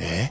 예?